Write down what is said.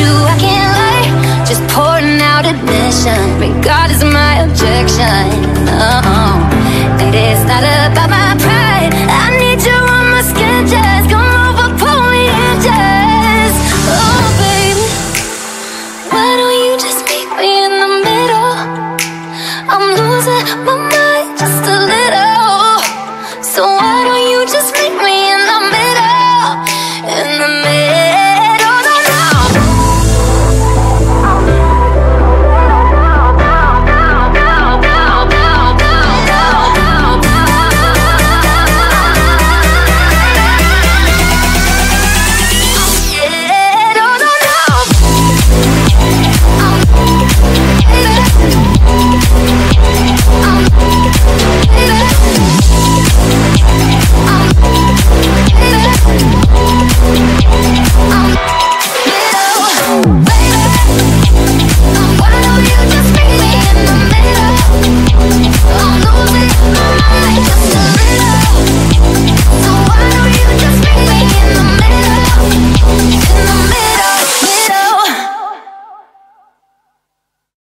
you, I can't lie. Just pouring out admission. God is my objection. Oh, and it's not about my pride. I need you on my skin, just come over, pull me in, just. Oh, baby, why don't you just meet me in the middle? I'm losing my mind.